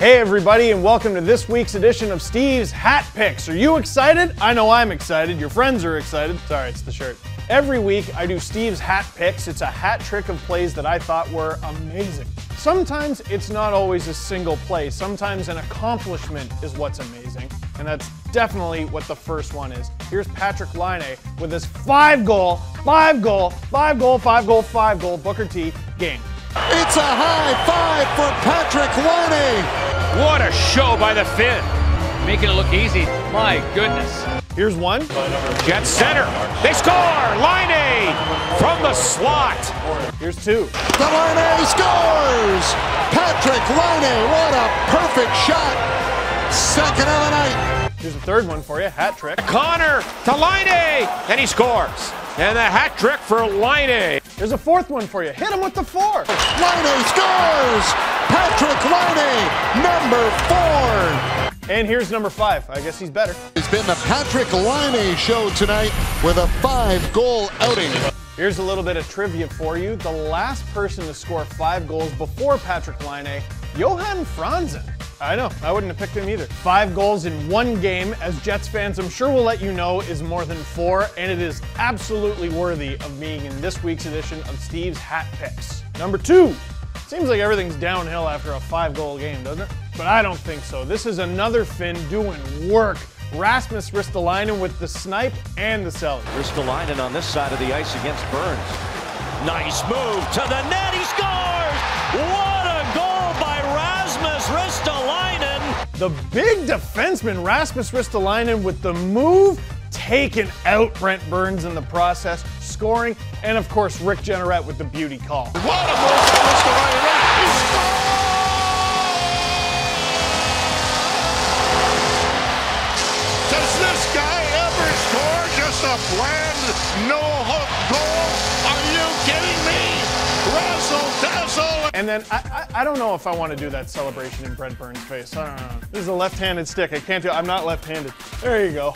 Hey, everybody, and welcome to this week's edition of Steve's Hat Picks. Are you excited? I know I'm excited. Your friends are excited. Sorry, it's the shirt. Every week, I do Steve's Hat Picks. It's a hat trick of plays that I thought were amazing. Sometimes it's not always a single play, sometimes an accomplishment is what's amazing, and that's definitely what the first one is. Here's Patrik Laine with his five goal, five goal, five goal, five goal, five goal Booker T game. It's a high five for Patrik Laine. What a show by the Finn. Making it look easy. My goodness. Here's one. Jet center. They score. Laine from the slot. Here's two. The Laine scores. Patrik Laine, what a perfect shot. Second of the night. Here's a third one for you. Hat trick. Connor to Laine, and he scores. And the hat trick for Laine. Here's a fourth one for you. Hit him with the four. Laine scores. Patrik Laine, number four. And here's number five. I guess he's better. It's been the Patrik Laine show tonight with a five-goal outing. Here's a little bit of trivia for you. The last person to score five goals before Patrik Laine, Johan Franzen. I know, I wouldn't have picked him either. Five goals in one game, as Jets fans I'm sure will let you know, is more than four, and it is absolutely worthy of being in this week's edition of Steve's Hat Picks. Number two, seems like everything's downhill after a five goal game, doesn't it? But I don't think so. This is another Finn doing work. Rasmus Ristolainen with the snipe and the celly. Ristolainen on this side of the ice against Burns. Nice move to the net. He scores! What a goal by Rasmus Ristolainen! The big defenseman Rasmus Ristolainen with the move taking out Brent Burns in the process, scoring, and of course Rick Jeanneret with the beauty call. What a move by Ristolainen! He scores! This guy ever score just a bland no-hook goal? Are you kidding me? Razzle dazzle! And then I, I, I don't know if I want to do that celebration in Brent Burns' face. I don't know. This is a left-handed stick. I can't do. I'm not left-handed. There you go.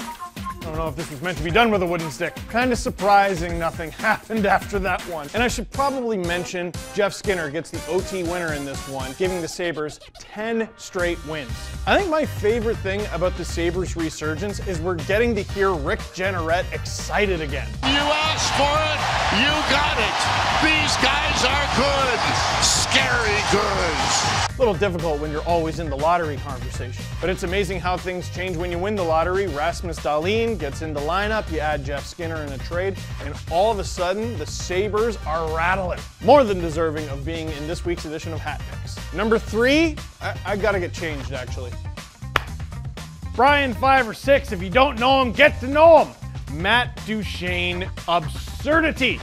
I don't know if this was meant to be done with a wooden stick. Kind of surprising nothing happened after that one. And I should probably mention Jeff Skinner gets the OT winner in this one, giving the Sabres 10 straight wins. I think my favorite thing about the Sabres resurgence is we're getting to hear Rick Jeanneret excited again. You asked for it, you got it. These guys are good. Scary good. A little difficult when you're always in the lottery conversation. But it's amazing how things change when you win the lottery. Rasmus Dahlin gets in the lineup, you add Jeff Skinner in a trade, and all of a sudden, the Sabres are rattling. More than deserving of being in this week's edition of Hat Picks. Number three, I, I gotta get changed actually. Brian five or six, if you don't know him, get to know him. Matt Duchene absurdity.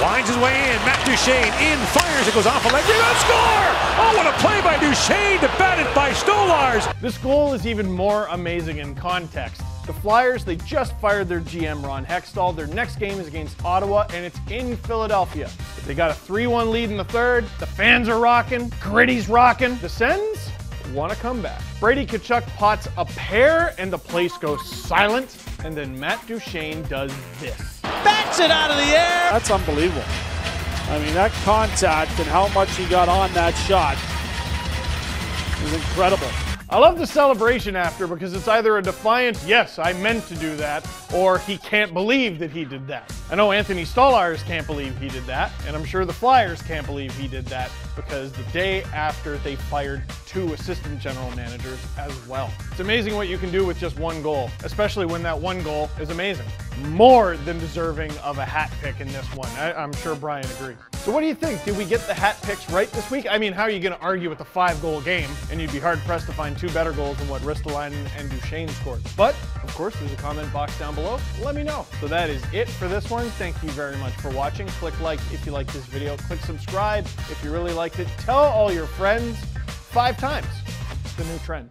Winds his way in. Matt Duchene in, fires. It goes off a leg. Rebound score! Oh, what a play by Duchene to by Stolarz. This goal is even more amazing in context. The Flyers, they just fired their GM Ron Hextall. Their next game is against Ottawa, and it's in Philadelphia. They got a 3-1 lead in the third. The fans are rocking. Gritty's rocking. The Sens want to come back. Brady Tkachuk pots a pair, and the place goes silent. And then Matt Duchene does this. Bats it out of the air. That's unbelievable. I mean, that contact and how much he got on that shot is incredible. I love the celebration after because it's either a defiant, yes, I meant to do that, or he can't believe that he did that. I know Anthony Stolarz can't believe he did that, and I'm sure the Flyers can't believe he did that because the day after they fired two assistant general managers as well. It's amazing what you can do with just one goal, especially when that one goal is amazing. More than deserving of a hat pick in this one. I, I'm sure Brian agrees. So what do you think? Did we get the hat picks right this week? I mean, how are you going to argue with a five-goal game? And you'd be hard-pressed to find two better goals than what Ristolainen and Duchene scored. But, of course, there's a comment box down below. Let me know. So that is it for this one. Thank you very much for watching. Click like if you like this video. Click subscribe if you really liked it. Tell all your friends five times. It's the new trend.